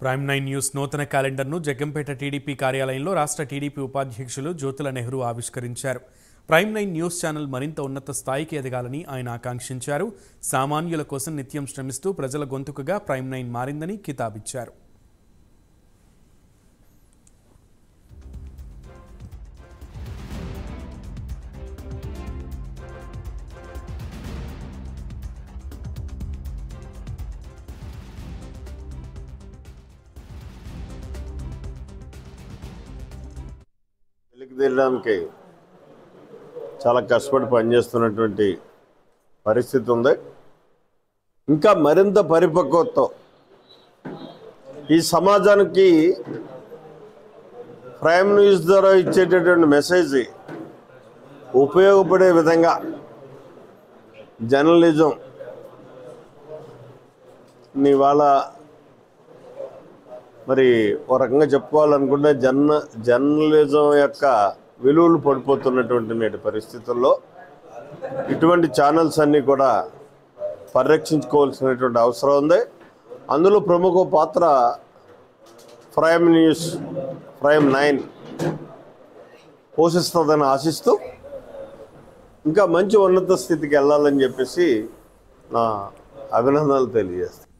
Prime nine news నూతన క్యాలెండర్ను Jaggampeta TDP కార్యాలయంలో రాష్ట్ర టీడీపీ ఉపాధ్యక్షులు జ్యోతుల నెహ్రూ ఆవిష్కరించారు. ప్రైమ్ నైన్ న్యూస్ ఛానల్ మరింత ఉన్నత స్థాయికి ఎదగాలని ఆయన ఆకాంక్షించారు. సామాన్యుల కోసం నిత్యం శ్రమిస్తూ ప్రజల గొంతుకగా ప్రైమ్ నైన్ మారిందని కితాబిచ్చారు. ముందుకు తీయడానికి చాలా కష్టపడి పనిచేస్తున్నటువంటి పరిస్థితి ఉంది. ఇంకా మరింత పరిపక్వత ఈ సమాజానికి ప్రైమ్ న్యూస్ ద్వారా ఇచ్చేటటువంటి మెసేజ్ ఉపయోగపడే విధంగా జర్నలిజం ఇవాళ మరి ఒక రకంగా చెప్పుకోవాలనుకుంటే జర్న జర్నలిజం యొక్క విలువలు పడిపోతున్నటువంటి నేటి పరిస్థితుల్లో ఇటువంటి ఛానల్స్ అన్నీ కూడా పరిరక్షించుకోవాల్సినటువంటి అవసరం ఉంది. అందులో ప్రముఖ పాత్ర ప్రైమ్ న్యూస్ ప్రైమ్ నైన్ పోషిస్తుందని ఆశిస్తూ ఇంకా మంచి ఉన్నత స్థితికి వెళ్ళాలని చెప్పేసి నా అభినందనలు తెలియజేస్తాను.